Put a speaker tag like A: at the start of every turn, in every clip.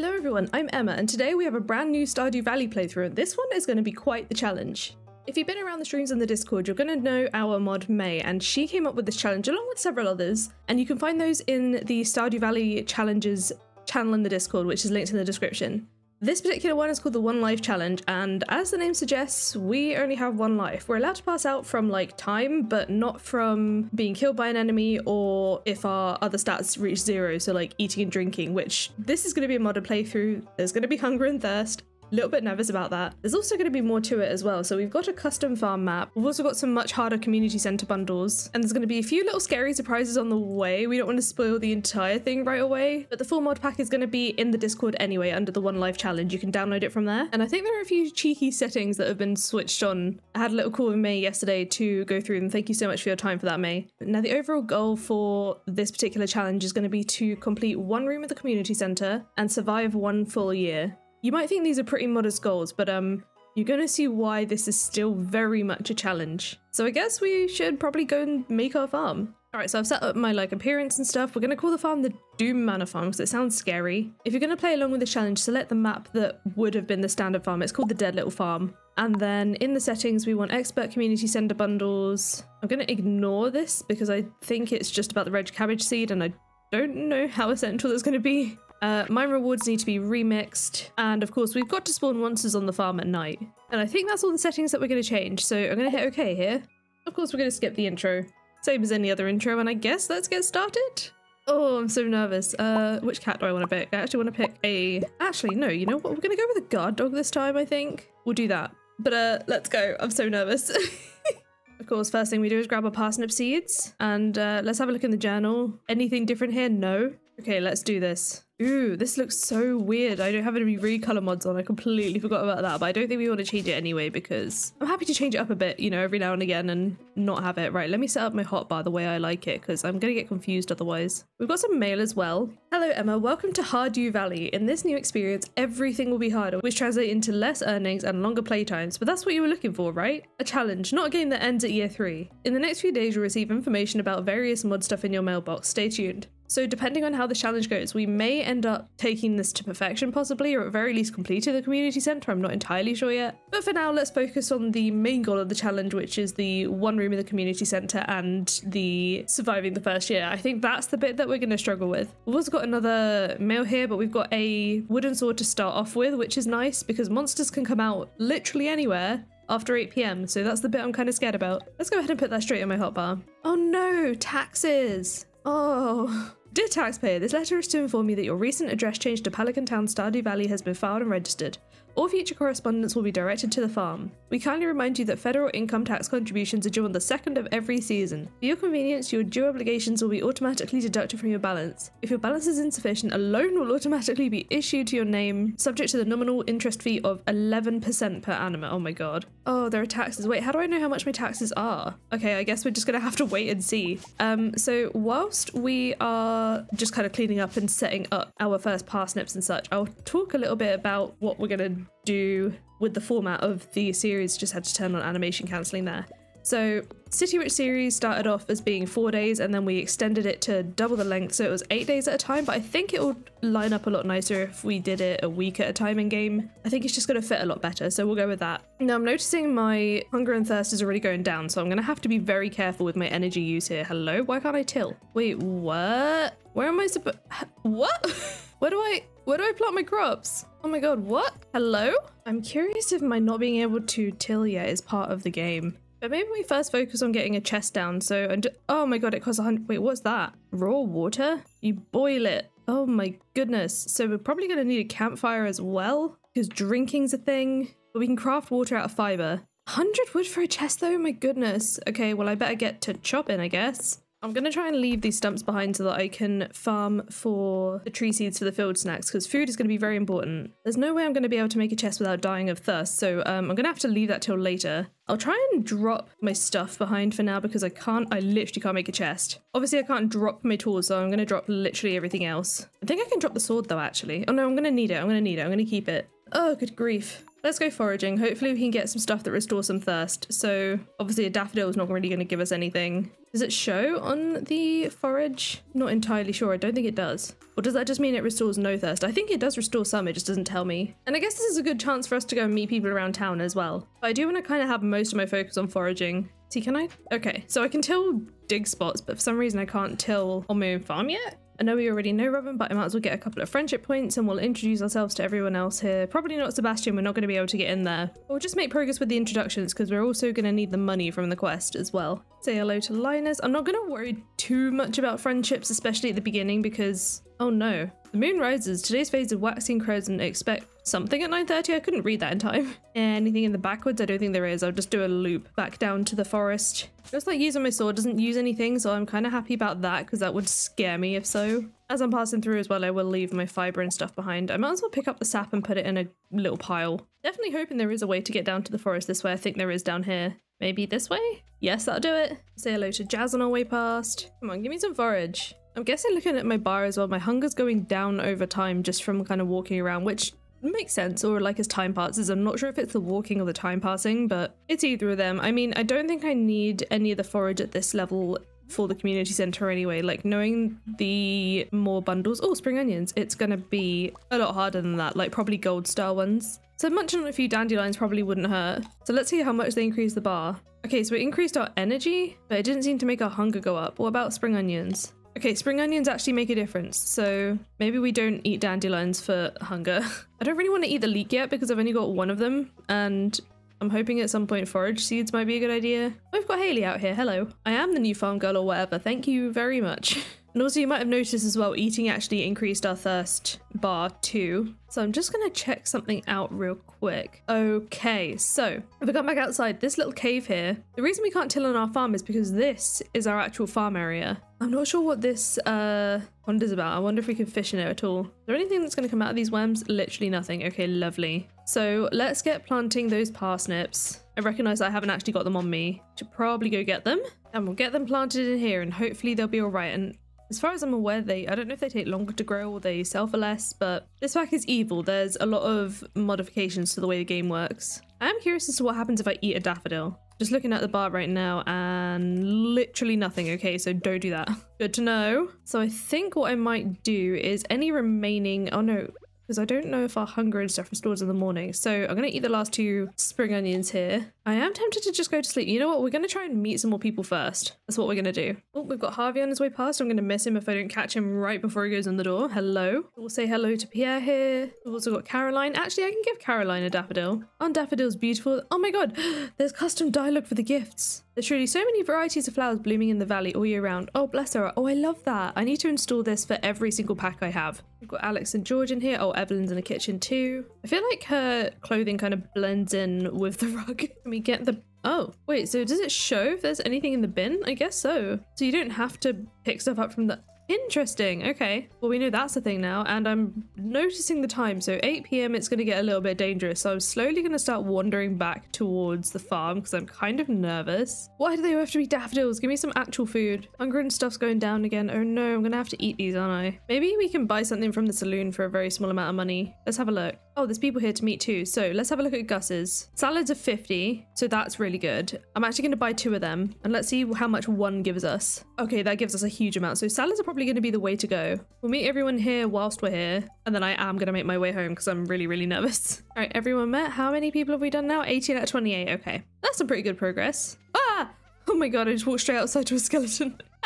A: Hello everyone, I'm Emma and today we have a brand new Stardew Valley playthrough and this one is going to be quite the challenge. If you've been around the streams and the Discord, you're going to know our mod May and she came up with this challenge along with several others and you can find those in the Stardew Valley challenges channel in the Discord which is linked in the description. This particular one is called the One Life Challenge, and as the name suggests, we only have one life. We're allowed to pass out from like time, but not from being killed by an enemy or if our other stats reach zero, so like eating and drinking, which this is going to be a modded playthrough. There's going to be hunger and thirst, a little bit nervous about that. There's also going to be more to it as well. So we've got a custom farm map. We've also got some much harder community center bundles. And there's going to be a few little scary surprises on the way. We don't want to spoil the entire thing right away. But the full mod pack is going to be in the Discord anyway under the One Life Challenge. You can download it from there. And I think there are a few cheeky settings that have been switched on. I had a little call with May yesterday to go through them. Thank you so much for your time for that, May. Now the overall goal for this particular challenge is going to be to complete one room at the community center and survive one full year. You might think these are pretty modest goals, but um, you're going to see why this is still very much a challenge. So I guess we should probably go and make our farm. All right, so I've set up my like appearance and stuff. We're going to call the farm the Doom Manor Farm because it sounds scary. If you're going to play along with the challenge, select the map that would have been the standard farm. It's called the Dead Little Farm. And then in the settings, we want expert community center bundles. I'm going to ignore this because I think it's just about the red cabbage seed and I don't know how essential it's going to be. Uh, mine rewards need to be remixed, and of course we've got to spawn monsters on the farm at night. And I think that's all the settings that we're going to change, so I'm going to hit OK here. Of course we're going to skip the intro, same as any other intro, and I guess let's get started. Oh, I'm so nervous. Uh, which cat do I want to pick? I actually want to pick a... Actually, no, you know what? We're going to go with a guard dog this time, I think. We'll do that. But uh, let's go. I'm so nervous. Of course, first thing we do is grab our parsnip seeds and uh, let's have a look in the journal. Anything different here? No. Okay, let's do this. Ooh, this looks so weird. I don't have any recolor mods on. I completely forgot about that, but I don't think we want to change it anyway because I'm happy to change it up a bit, you know, every now and again and not have it. Right, let me set up my hotbar the way I like it because I'm going to get confused otherwise. We've got some mail as well. Hello, Emma. Welcome to Hardew Valley. In this new experience, everything will be harder, which translates into less earnings and longer playtimes, but that's what you were looking for, right? A challenge, not a game that ends at year three. In the next few days, you'll receive information about various mod stuff in your mailbox. Stay tuned. So depending on how the challenge goes, we may end up taking this to perfection possibly, or at very least completing the community centre, I'm not entirely sure yet. But for now, let's focus on the main goal of the challenge, which is the one room in the community centre and the surviving the first year. I think that's the bit that we're going to struggle with. We've also got another mail here, but we've got a wooden sword to start off with, which is nice because monsters can come out literally anywhere after 8 p.m. So that's the bit I'm kind of scared about. Let's go ahead and put that straight in my hotbar. Oh no, taxes. Oh. Dear taxpayer, this letter is to inform you that your recent address change to Pelican Town, Stardew Valley has been filed and registered. All future correspondence will be directed to the farm. We kindly remind you that federal income tax contributions are due on the second of every season. For your convenience, your due obligations will be automatically deducted from your balance. If your balance is insufficient, a loan will automatically be issued to your name, subject to the nominal interest fee of 11% per annum. Oh my god. Oh, there are taxes. Wait, how do I know how much my taxes are? Okay, I guess we're just gonna have to wait and see. Um, so whilst we are just kind of cleaning up and setting up our first parsnips and such, I'll talk a little bit about what we're gonna do with the format of the series. Just had to turn on animation cancelling there. So City Rich series started off as being four days and then we extended it to double the length so it was eight days at a time but I think it would line up a lot nicer if we did it a week at a time in game. I think it's just going to fit a lot better so we'll go with that. Now I'm noticing my hunger and thirst is already going down so I'm going to have to be very careful with my energy use here. Hello? Why can't I till? Wait, what? Where am I supposed- What? Where do I- where do I plant my crops? Oh my god, what? Hello? I'm curious if my not being able to till yet is part of the game. But maybe we first focus on getting a chest down. So, and oh my god, it costs a hundred. Wait, what's that? Raw water? You boil it. Oh my goodness. So we're probably going to need a campfire as well because drinking's a thing. But we can craft water out of fiber. 100 wood for a chest though? My goodness. Okay, well I better get to chopping, I guess. I'm going to try and leave these stumps behind so that I can farm for the tree seeds for the field snacks because food is going to be very important. There's no way I'm going to be able to make a chest without dying of thirst, so um, I'm going to have to leave that till later. I'll try and drop my stuff behind for now because I can't, I literally can't make a chest. Obviously I can't drop my tools, so I'm going to drop literally everything else. I think I can drop the sword though, actually. Oh no, I'm going to need it. I'm going to need it. I'm going to keep it. Oh, good grief. Let's go foraging. Hopefully we can get some stuff that restores some thirst. So obviously a daffodil is not really going to give us anything. Does it show on the forage? Not entirely sure. I don't think it does. Or does that just mean it restores no thirst? I think it does restore some, it just doesn't tell me. And I guess this is a good chance for us to go and meet people around town as well. But I do want to kind of have most of my focus on foraging. See, can I? Okay, so I can till dig spots, but for some reason I can't till on my own farm yet. I know we already know Robin, but I might as well get a couple of friendship points and we'll introduce ourselves to everyone else here. Probably not Sebastian, we're not going to be able to get in there. We'll just make progress with the introductions because we're also going to need the money from the quest as well. Say hello to Linus. I'm not going to worry too much about friendships, especially at the beginning because, oh no, the moon rises. Today's phase of waxing crescent. Expect something at 9.30. I couldn't read that in time. Anything in the backwoods? I don't think there is. I'll just do a loop back down to the forest. Just like using my sword doesn't use anything, so I'm kind of happy about that because that would scare me if so. As I'm passing through as well, I will leave my fibre and stuff behind. I might as well pick up the sap and put it in a little pile. Definitely hoping there is a way to get down to the forest this way. I think there is down here. Maybe this way? Yes, that'll do it. Say hello to Jas on our way past. Come on, give me some forage. I'm guessing looking at my bar as well, my hunger's going down over time just from kind of walking around, which makes sense, or like as time passes. I'm not sure if it's the walking or the time passing, but it's either of them. I mean, I don't think I need any of the forage at this level for the community center anyway. Like knowing the more bundles, oh, spring onions, it's gonna be a lot harder than that, like probably gold star ones. So munching on a few dandelions probably wouldn't hurt. So let's see how much they increase the bar. Okay, so it increased our energy, but it didn't seem to make our hunger go up. What about spring onions? Okay, spring onions actually make a difference, so maybe we don't eat dandelions for hunger. I don't really want to eat the leek yet because I've only got one of them, and I'm hoping at some point forage seeds might be a good idea. We've got Haley out here, hello. I am the new farm girl or whatever, thank you very much. And also you might have noticed as well, eating actually increased our thirst bar too. So I'm just gonna check something out real quick. Okay, so if we come back outside, this little cave here, the reason we can't till on our farm is because this is our actual farm area. I'm not sure what this uh, pond is about. I wonder if we can fish in it at all. Is there anything that's gonna come out of these worms? Literally nothing. Okay, lovely. So let's get planting those parsnips. I recognize I haven't actually got them on me. Should probably go get them and we'll get them planted in here and hopefully they'll be all right. And as far as I'm aware, they I don't know if they take longer to grow or they sell for less, but this pack is evil. There's a lot of modifications to the way the game works. I am curious as to what happens if I eat a daffodil. Just looking at the bar right now and literally nothing, okay, so don't do that. Good to know. So I think what I might do is any remaining, oh no, because I don't know if our hunger and stuff restores in the morning. So I'm going to eat the last two spring onions here. I am tempted to just go to sleep. You know what? We're going to try and meet some more people first. That's what we're going to do. Oh, we've got Harvey on his way past. I'm going to miss him if I don't catch him right before he goes in the door. Hello. We'll say hello to Pierre here. We've also got Caroline. Actually, I can give Caroline a daffodil. Aren't daffodils beautiful? Oh my god, there's custom dialogue for the gifts. There's truly so many varieties of flowers blooming in the valley all year round. Oh, bless her. Oh, I love that. I need to install this for every single pack I have. We've got Alex and George in here. Oh, Evelyn's in the kitchen too. I feel like her clothing kind of blends in with the rug. Can we get the... Oh, wait, so does it show if there's anything in the bin? I guess so. So you don't have to pick stuff up from the... Interesting. Okay. Well, we know that's a thing now, and I'm noticing the time. So 8 p.m. It's going to get a little bit dangerous. So I'm slowly going to start wandering back towards the farm because I'm kind of nervous. Why do they have to be daffodils? Give me some actual food. Hunger and stuff's going down again. Oh no, I'm going to have to eat these, aren't I? Maybe we can buy something from the saloon for a very small amount of money. Let's have a look. Oh, there's people here to meet too. So let's have a look at Gus's. Salads are 50, so that's really good. I'm actually going to buy two of them and let's see how much one gives us. Okay, that gives us a huge amount. So salads are probably going to be the way to go. We'll meet everyone here whilst we're here and then I am going to make my way home because I'm really, really nervous. All right, everyone met. How many people have we done now? 18 out of 28. Okay, that's some pretty good progress. Ah! Oh my god, I just walked straight outside to a skeleton.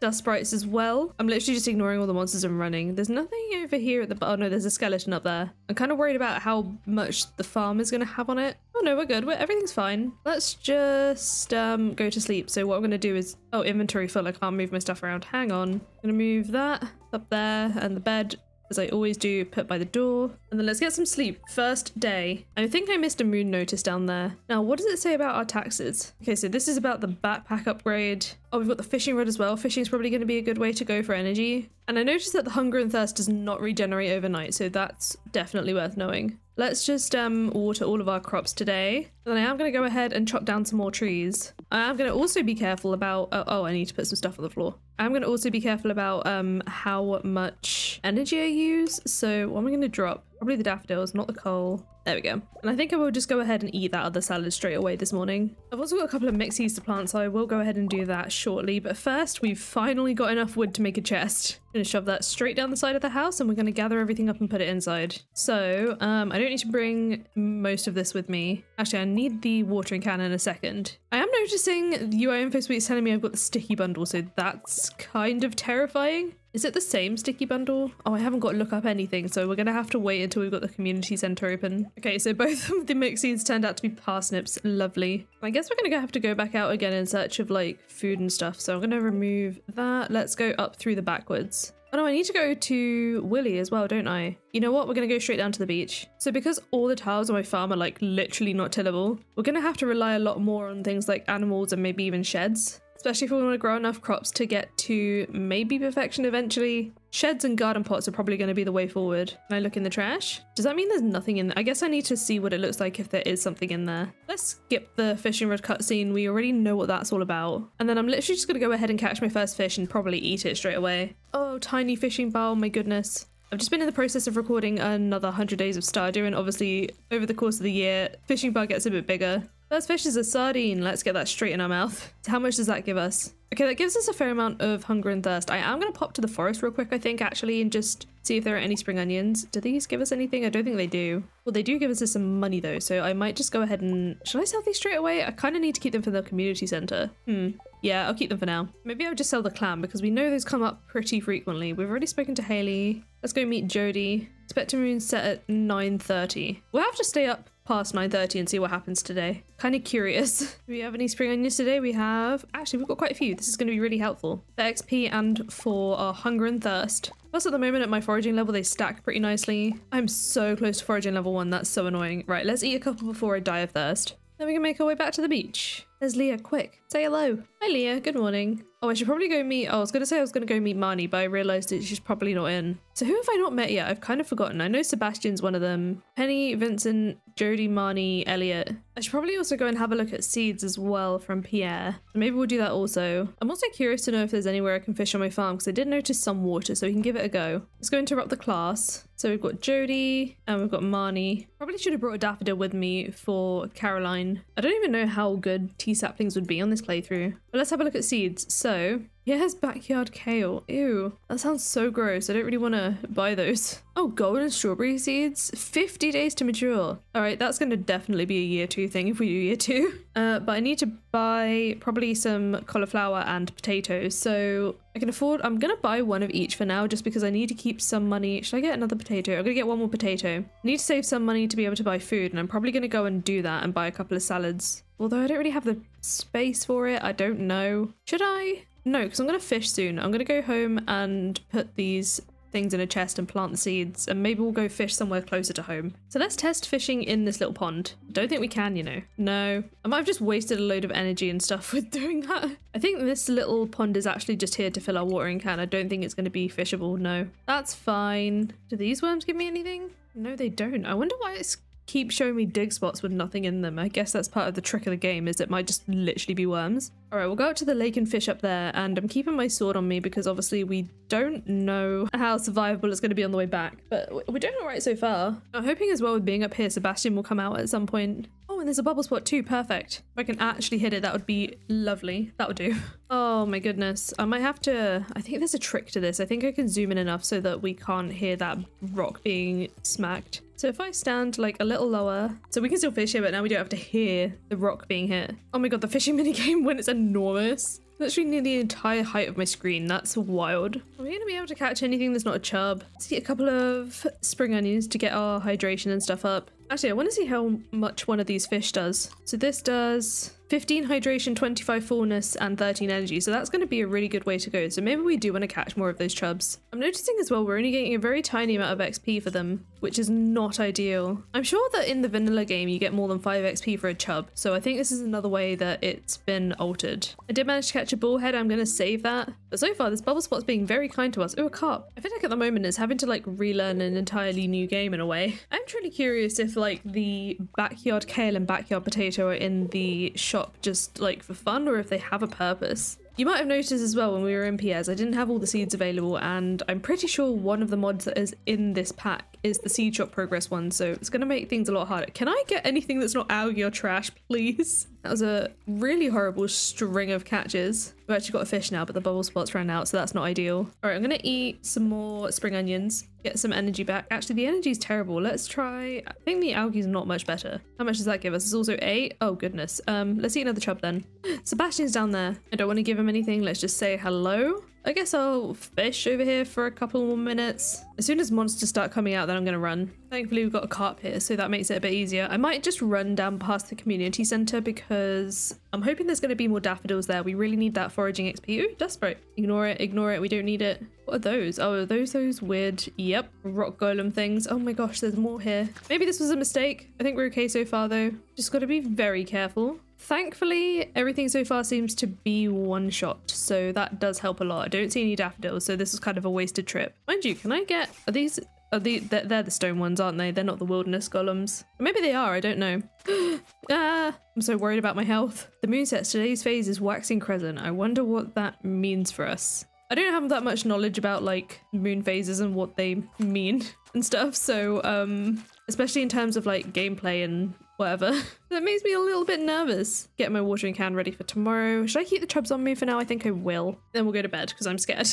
A: dust sprites as well. I'm literally just ignoring all the monsters and running. There's nothing over here at the oh no, there's a skeleton up there. I'm kind of worried about how much the farm is going to have on it. Oh no, we're good. We're, everything's fine. Let's just um, go to sleep. So what I'm going to do is, oh, inventory full. I can't move my stuff around. Hang on. I'm going to move that up there and the bed as I always do, put by the door. And then let's get some sleep. First day. I think I missed a moon notice down there. Now, what does it say about our taxes? Okay, so this is about the backpack upgrade. Oh, we've got the fishing rod as well. Fishing is probably going to be a good way to go for energy. And I noticed that the hunger and thirst does not regenerate overnight, so that's definitely worth knowing. Let's just um, water all of our crops today. Then I am going to go ahead and chop down some more trees. I am going to also be careful about, oh, oh, I need to put some stuff on the floor. I'm going to also be careful about um, how much energy I use. So what am I going to drop? Probably the daffodils, not the coal. There we go. And I think I will just go ahead and eat that other salad straight away this morning. I've also got a couple of mixies to plant, so I will go ahead and do that shortly. But first, we've finally got enough wood to make a chest. I'm going to shove that straight down the side of the house and we're going to gather everything up and put it inside. So um, I don't need to bring most of this with me. Actually, I need the watering can in a second. I am noticing the UI Info Suite is telling me I've got the sticky bundle, so that's kind of terrifying. Is it the same sticky bundle? Oh, I haven't got to look up anything, so we're going to have to wait until we've got the community center open. Okay, so both of the mixies turned out to be parsnips. Lovely. I guess we're going to have to go back out again in search of like food and stuff. So I'm going to remove that. Let's go up through the backwoods. Oh no, I need to go to Willy as well, don't I? You know what? We're going to go straight down to the beach. So because all the tiles on my farm are like literally not tillable, we're going to have to rely a lot more on things like animals and maybe even sheds especially if we want to grow enough crops to get to maybe perfection eventually. Sheds and garden pots are probably going to be the way forward. Can I look in the trash? Does that mean there's nothing in there? I guess I need to see what it looks like if there is something in there. Let's skip the fishing rod cutscene. We already know what that's all about. And then I'm literally just going to go ahead and catch my first fish and probably eat it straight away. Oh, tiny fishing bowl, my goodness. I've just been in the process of recording another 100 days of Stardew and obviously over the course of the year, fishing bar gets a bit bigger. First fish is a sardine. Let's get that straight in our mouth. How much does that give us? Okay, that gives us a fair amount of hunger and thirst. I am going to pop to the forest real quick, I think, actually, and just see if there are any spring onions. Do these give us anything? I don't think they do. Well, they do give us some money, though, so I might just go ahead and... Should I sell these straight away? I kind of need to keep them for the community centre. Hmm. Yeah, I'll keep them for now. Maybe I'll just sell the clam, because we know those come up pretty frequently. We've already spoken to Haley. Let's go meet Jodi. Spectre Moon set at 9.30. We'll have to stay up past 9.30 and see what happens today. Kind of curious. Do we have any spring onions today? We have... Actually, we've got quite a few. This is going to be really helpful. For XP and for our hunger and thirst. Plus at the moment at my foraging level, they stack pretty nicely. I'm so close to foraging level one. That's so annoying. Right, let's eat a couple before I die of thirst. Then we can make our way back to the beach. There's Leah, quick, say hello. Hi Leah, good morning. Oh, I should probably go meet, oh, I was going to say I was going to go meet Marnie, but I realised that she's probably not in. So who have I not met yet? I've kind of forgotten. I know Sebastian's one of them. Penny, Vincent, Jodi, Marnie, Elliot. I should probably also go and have a look at seeds as well from Pierre. maybe we'll do that also. I'm also curious to know if there's anywhere I can fish on my farm because I did notice some water, so we can give it a go. Let's go interrupt the class. So we've got Jodi and we've got Marnie. Probably should have brought a daffodil with me for Caroline. I don't even know how good tea saplings would be on this playthrough. But let's have a look at seeds. So Yes, backyard kale. Ew. That sounds so gross. I don't really want to buy those. Oh, golden strawberry seeds? 50 days to mature. All right, that's going to definitely be a year two thing if we do year two. Uh, but I need to buy probably some cauliflower and potatoes. So I can afford, I'm going to buy one of each for now just because I need to keep some money. Should I get another potato? I'm going to get one more potato. I need to save some money to be able to buy food and I'm probably going to go and do that and buy a couple of salads. Although I don't really have the space for it. I don't know. Should I? No, because I'm going to fish soon. I'm going to go home and put these things in a chest and plant the seeds and maybe we'll go fish somewhere closer to home. So let's test fishing in this little pond. Don't think we can, you know. No, I might have just wasted a load of energy and stuff with doing that. I think this little pond is actually just here to fill our watering can. I don't think it's going to be fishable, no. That's fine. Do these worms give me anything? No, they don't. I wonder why it's keep showing me dig spots with nothing in them. I guess that's part of the trick of the game is it might just literally be worms. All right, we'll go out to the lake and fish up there and I'm keeping my sword on me because obviously we don't know how survivable it's going to be on the way back, but we're doing all right so far. I'm hoping as well with being up here, Sebastian will come out at some point. Oh, and there's a bubble spot too. Perfect. If I can actually hit it, that would be lovely. That would do. Oh my goodness. I might have to... I think there's a trick to this. I think I can zoom in enough so that we can't hear that rock being smacked. So if I stand like a little lower, so we can still fish here, but now we don't have to hear the rock being hit. Oh my god, the fishing minigame when it's enormous. Literally near the entire height of my screen. That's wild. Are we going to be able to catch anything that's not a chub? Let's get a couple of spring onions to get our hydration and stuff up. Actually, I want to see how much one of these fish does. So this does 15 hydration, 25 fullness, and 13 energy. So that's going to be a really good way to go. So maybe we do want to catch more of those chubs. I'm noticing as well, we're only getting a very tiny amount of XP for them, which is not ideal. I'm sure that in the vanilla game, you get more than 5 XP for a chub. So I think this is another way that it's been altered. I did manage to catch a bullhead. I'm going to save that. But so far, this bubble spot's being very kind to us. Oh, a carp. I feel like at the moment it's having to like relearn an entirely new game in a way. I'm truly curious if like the backyard kale and backyard potato are in the shop just like for fun or if they have a purpose. You might have noticed as well when we were in PS, I didn't have all the seeds available, and I'm pretty sure one of the mods that is in this pack is the seed shop progress one, so it's going to make things a lot harder. Can I get anything that's not algae or trash, please? That was a really horrible string of catches. We've actually got a fish now, but the bubble spots ran out, so that's not ideal. All right, I'm to eat some more spring onions, get some energy back. Actually, the energy is terrible. Let's try... I think the algae is not much better. How much does that give us? It's also eight. Oh, goodness. Um, Let's eat another chub then. Sebastian's down there. I don't want to give him anything. Let's just say hello. I guess I'll fish over here for a couple more minutes. As soon as monsters start coming out, then I'm going to run. Thankfully, we've got a carp here, so that makes it a bit easier. I might just run down past the community centre because I'm hoping there's going to be more daffodils there. We really need that foraging XP. Ooh, Desperate. Ignore it, ignore it. We don't need it. What are those? Oh, are those those weird, yep, rock golem things. Oh my gosh, there's more here. Maybe this was a mistake. I think we're okay so far, though. Just got to be very careful. Thankfully, everything so far seems to be one shot, so that does help a lot. I don't see any daffodils, so this is kind of a wasted trip. Mind you, can I get... Are these... Are the, they're the stone ones, aren't they? They're not the wilderness golems. Maybe they are, I don't know. ah, I'm so worried about my health. The moon sets today's phase is waxing crescent. I wonder what that means for us. I don't have that much knowledge about like moon phases and what they mean and stuff, so um especially in terms of like gameplay and whatever. that makes me a little bit nervous. Get my watering can ready for tomorrow. Should I keep the chubs on me for now? I think I will. Then we'll go to bed because I'm scared.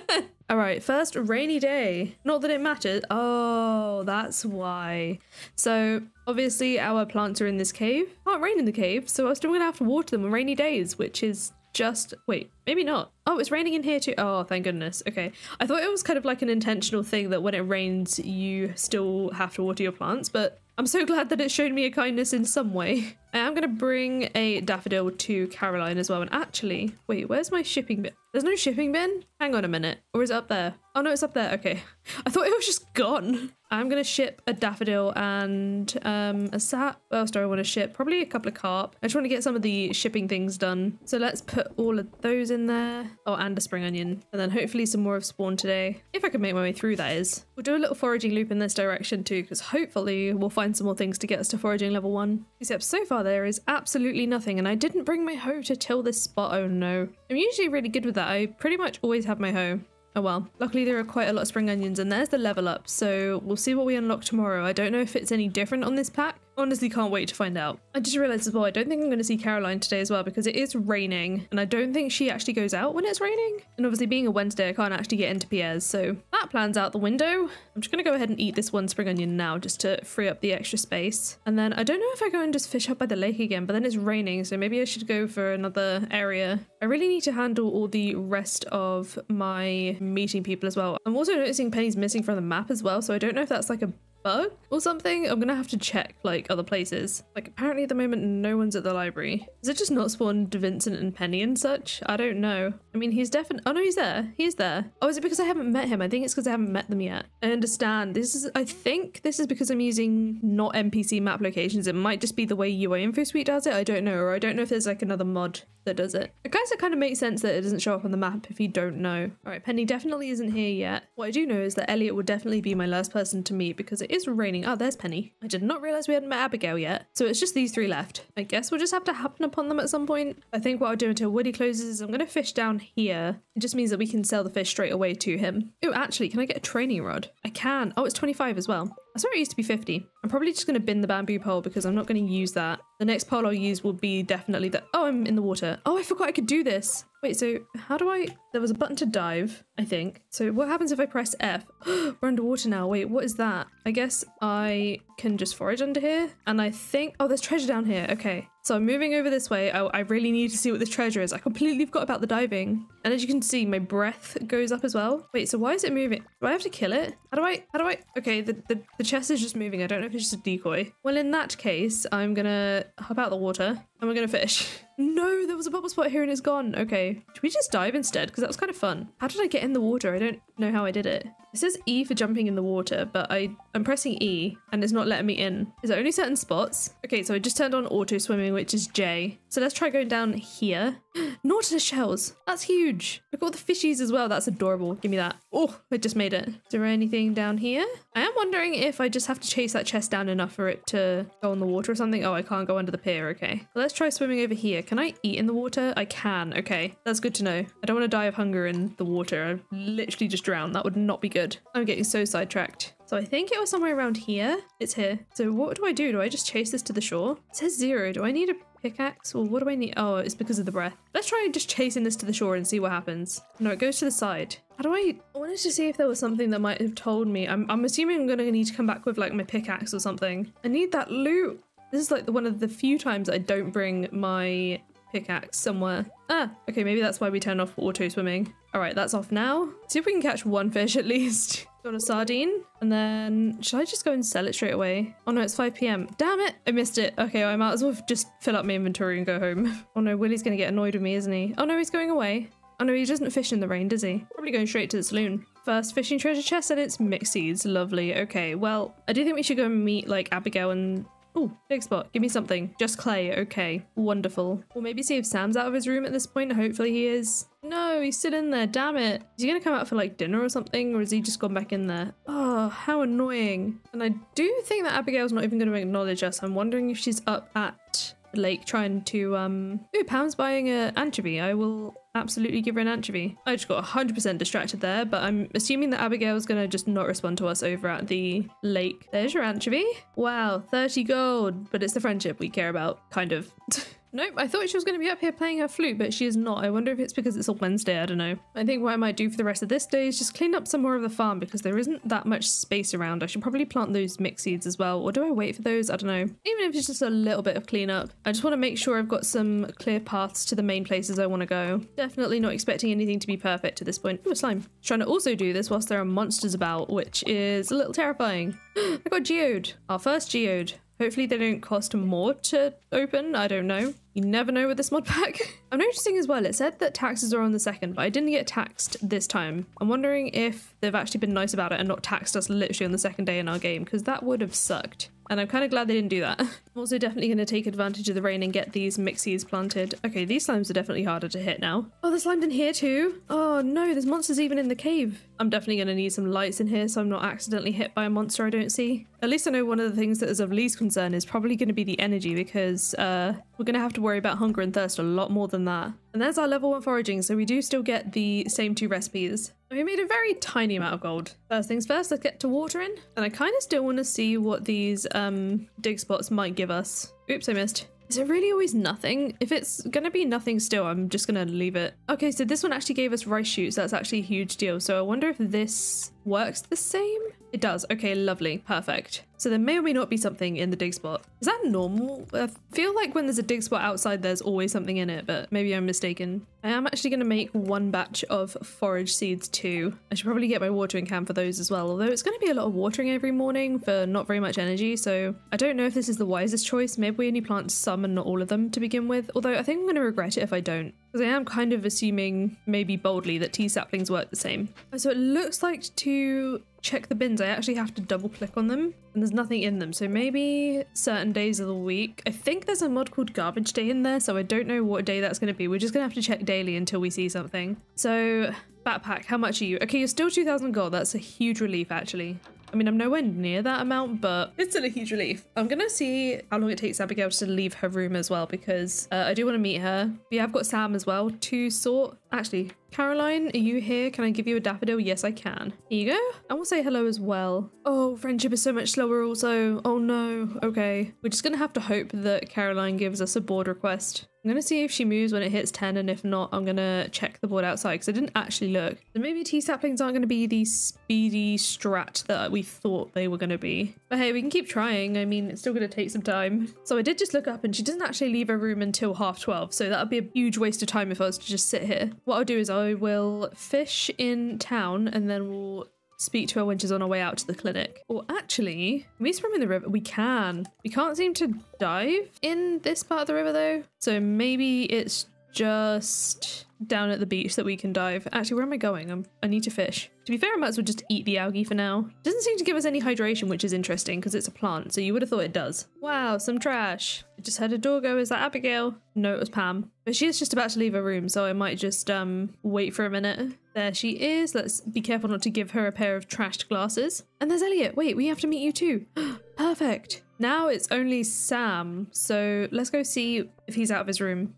A: All right, first rainy day. Not that it matters. Oh, that's why. So obviously our plants are in this cave. Can't rain in the cave, so I'm still gonna have to water them on rainy days, which is just wait maybe not oh it's raining in here too oh thank goodness okay i thought it was kind of like an intentional thing that when it rains you still have to water your plants but i'm so glad that it showed me a kindness in some way i am going to bring a daffodil to caroline as well and actually wait where's my shipping bin there's no shipping bin hang on a minute or is it up there oh no it's up there okay i thought it was just gone I'm gonna ship a daffodil and um, a sap. What else do I want to ship? Probably a couple of carp. I just want to get some of the shipping things done. So let's put all of those in there. Oh, and a spring onion. And then hopefully some more of spawn today. If I can make my way through, that is. We'll do a little foraging loop in this direction too, because hopefully we'll find some more things to get us to foraging level one. Except so far there is absolutely nothing, and I didn't bring my hoe to till this spot. Oh no. I'm usually really good with that. I pretty much always have my hoe. Oh well, luckily there are quite a lot of spring onions and there's the level up, so we'll see what we unlock tomorrow. I don't know if it's any different on this pack, Honestly can't wait to find out. I just realised as well, I don't think I'm going to see Caroline today as well because it is raining and I don't think she actually goes out when it's raining. And obviously being a Wednesday, I can't actually get into Pierre's. So that plan's out the window. I'm just going to go ahead and eat this one spring onion now just to free up the extra space. And then I don't know if I go and just fish up by the lake again, but then it's raining. So maybe I should go for another area. I really need to handle all the rest of my meeting people as well. I'm also noticing Penny's missing from the map as well. So I don't know if that's like a bug or something. I'm gonna have to check like other places. Like apparently at the moment no one's at the library. Is it just not spawned Vincent and Penny and such? I don't know. I mean he's definitely oh no he's there. He's there. Oh is it because I haven't met him? I think it's because I haven't met them yet. I understand. This is I think this is because I'm using not NPC map locations. It might just be the way UI Info Suite does it. I don't know. Or I don't know if there's like another mod that does it. I guess it kind of makes sense that it doesn't show up on the map if you don't know. All right, Penny definitely isn't here yet. What I do know is that Elliot will definitely be my last person to meet because it is raining. Oh, there's Penny. I did not realize we hadn't met Abigail yet. So it's just these three left. I guess we'll just have to happen upon them at some point. I think what I'll do until Woody closes is I'm going to fish down here. It just means that we can sell the fish straight away to him. Oh, actually, can I get a training rod? I can. Oh, it's 25 as well. I swear it used to be 50. I'm probably just going to bin the bamboo pole because I'm not going to use that. The next pole I'll use will be definitely the- Oh, I'm in the water. Oh, I forgot I could do this. Wait, so how do I... There was a button to dive, I think. So what happens if I press F? We're underwater now. Wait, what is that? I guess I can just forage under here. And I think... Oh, there's treasure down here. Okay. So I'm moving over this way. I, I really need to see what this treasure is. I completely forgot about the diving. And as you can see, my breath goes up as well. Wait, so why is it moving? Do I have to kill it? How do I... How do I... Okay, the, the, the chest is just moving. I don't know if it's just a decoy. Well, in that case, I'm gonna hop out the water. and we're gonna fish. No, there was a bubble spot here and it's gone. Okay, should we just dive instead? Because that was kind of fun. How did I get in the water? I don't know how I did it. It says E for jumping in the water, but I, I'm pressing E and it's not letting me in. Is there only certain spots? Okay, so I just turned on auto swimming, which is J. So let's try going down here. Nautilus shells. That's huge. Look at all the fishies as well. That's adorable. Give me that. Oh, I just made it. Is there anything down here? I am wondering if I just have to chase that chest down enough for it to go in the water or something. Oh, I can't go under the pier. Okay. Let's try swimming over here. Can I eat in the water? I can. Okay. That's good to know. I don't want to die of hunger in the water. I literally just drowned. That would not be good. I'm getting so sidetracked. So I think it was somewhere around here. It's here. So what do I do? Do I just chase this to the shore? It says zero. Do I need a pickaxe? Or what do I need? Oh, it's because of the breath. Let's try just chasing this to the shore and see what happens. No, it goes to the side. How do I... I wanted to see if there was something that might have told me. I'm, I'm assuming I'm going to need to come back with like my pickaxe or something. I need that loot. This is like the, one of the few times I don't bring my pickaxe somewhere. Ah, okay, maybe that's why we turn off auto swimming. All right, that's off now. See if we can catch one fish at least. Got a sardine, and then should I just go and sell it straight away? Oh no, it's 5 p.m. Damn it, I missed it. Okay, I might as well just fill up my inventory and go home. Oh no, Willy's gonna get annoyed with me, isn't he? Oh no, he's going away. Oh no, he doesn't fish in the rain, does he? Probably going straight to the saloon. First fishing treasure chest and it's mixed seeds. Lovely. Okay, well, I do think we should go and meet like Abigail and Oh, big spot. Give me something. Just clay. Okay. Wonderful. Or maybe see if Sam's out of his room at this point. Hopefully he is. No, he's still in there. Damn it. Is he going to come out for like dinner or something? Or has he just gone back in there? Oh, how annoying. And I do think that Abigail's not even going to acknowledge us. I'm wondering if she's up at lake trying to, um... Ooh, Pam's buying an anchovy. I will absolutely give her an anchovy. I just got 100% distracted there, but I'm assuming that Abigail's gonna just not respond to us over at the lake. There's your anchovy. Wow, 30 gold, but it's the friendship we care about, kind of. Nope, I thought she was going to be up here playing her flute, but she is not. I wonder if it's because it's a Wednesday, I don't know. I think what I might do for the rest of this day is just clean up some more of the farm because there isn't that much space around. I should probably plant those mix seeds as well, or do I wait for those? I don't know. Even if it's just a little bit of cleanup. I just want to make sure I've got some clear paths to the main places I want to go. Definitely not expecting anything to be perfect at this point. Ooh, slime. Trying to also do this whilst there are monsters about, which is a little terrifying. I got geode. Our first geode. Hopefully they don't cost more to open. I don't know. You never know with this mod pack. I'm noticing as well, it said that taxes are on the second, but I didn't get taxed this time. I'm wondering if they've actually been nice about it and not taxed us literally on the second day in our game, because that would have sucked. And I'm kind of glad they didn't do that. I'm also definitely going to take advantage of the rain and get these mixies planted. Okay, these slimes are definitely harder to hit now. Oh, there's slimes in here too. Oh no, there's monsters even in the cave. I'm definitely going to need some lights in here so I'm not accidentally hit by a monster I don't see. At least I know one of the things that is of least concern is probably going to be the energy because uh, we're going to have to worry about hunger and thirst a lot more than that. And there's our level 1 foraging, so we do still get the same two recipes. We made a very tiny amount of gold. First things first, let's get to watering. And I kind of still want to see what these um, dig spots might give us. Oops, I missed. Is it really always nothing? If it's gonna be nothing still, I'm just gonna leave it. Okay, so this one actually gave us rice shoots. That's actually a huge deal. So I wonder if this works the same? It does. Okay, lovely. Perfect. So there may or may not be something in the dig spot. Is that normal? I feel like when there's a dig spot outside, there's always something in it, but maybe I'm mistaken. I am actually going to make one batch of forage seeds too. I should probably get my watering can for those as well, although it's going to be a lot of watering every morning for not very much energy, so I don't know if this is the wisest choice. Maybe we only plant some and not all of them to begin with, although I think I'm going to regret it if I don't. Because I am kind of assuming, maybe boldly, that tea saplings work the same. So it looks like to check the bins, I actually have to double click on them and there's nothing in them. So maybe certain days of the week. I think there's a mod called garbage day in there, so I don't know what day that's going to be. We're just going to have to check daily until we see something. So backpack, how much are you? Okay, you're still 2,000 gold. That's a huge relief actually. I mean, I'm nowhere near that amount, but it's still a huge relief. I'm gonna see how long it takes Abigail to leave her room as well, because uh, I do want to meet her. Yeah, I've got Sam as well to sort. Actually, Caroline, are you here? Can I give you a daffodil? Yes, I can. Here you go. I will say hello as well. Oh, friendship is so much slower also. Oh no. Okay. We're just gonna have to hope that Caroline gives us a board request. I'm gonna see if she moves when it hits 10 and if not, I'm gonna check the board outside because I didn't actually look. So maybe tea saplings aren't gonna be the speedy strat that we thought they were gonna be. But hey, we can keep trying. I mean, it's still gonna take some time. So I did just look up and she doesn't actually leave her room until half 12. So that would be a huge waste of time if I was to just sit here. What I'll do is I will fish in town and then we'll speak to her when she's on her way out to the clinic. Or actually, we swim in the river? We can. We can't seem to dive in this part of the river though. So maybe it's just down at the beach that we can dive. Actually, where am I going? I'm, I need to fish. To be fair, I might as well just eat the algae for now. Doesn't seem to give us any hydration, which is interesting because it's a plant, so you would have thought it does. Wow, some trash. I just heard a door go. Is that Abigail? No, it was Pam. But she is just about to leave her room, so I might just um wait for a minute. There she is. Let's be careful not to give her a pair of trashed glasses. And there's Elliot. Wait, we have to meet you too. Perfect. Now it's only Sam, so let's go see if he's out of his room.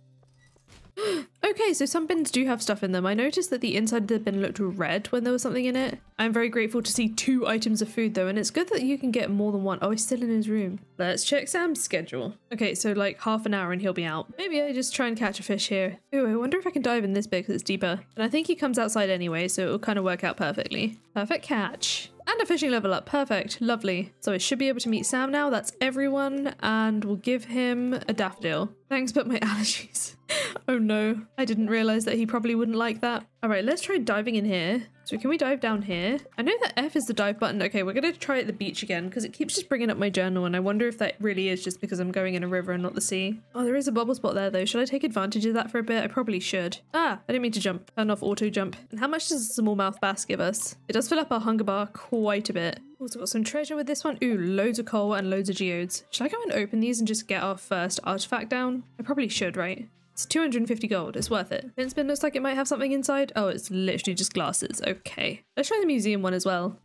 A: Okay, so some bins do have stuff in them. I noticed that the inside of the bin looked red when there was something in it. I'm very grateful to see two items of food though, and it's good that you can get more than one. Oh, he's still in his room. Let's check Sam's schedule. Okay, so like half an hour and he'll be out. Maybe I just try and catch a fish here. Ooh, I wonder if I can dive in this bit because it's deeper. And I think he comes outside anyway, so it'll kind of work out perfectly. Perfect catch. And a fishing level up. Perfect. Lovely. So I should be able to meet Sam now. That's everyone. And we'll give him a daffodil. Thanks, but my allergies. Oh no. I didn't realize that he probably wouldn't like that. All right, let's try diving in here. So can we dive down here? I know that F is the dive button. Okay, we're to try at the beach again because it keeps just bringing up my journal and I wonder if that really is just because I'm going in a river and not the sea. Oh, there is a bubble spot there though. Should I take advantage of that for a bit? I probably should. Ah, I didn't mean to jump. Turn off auto jump. And how much does a smallmouth bass give us? It does fill up our hunger bar quite a bit. Also got some treasure with this one. Ooh, loads of coal and loads of geodes. Should I go and open these and just get our first artifact down? I probably should, right? It's 250 gold. It's worth it. Bin looks like it might have something inside. Oh, it's literally just glasses. Okay. Let's try the museum one as well.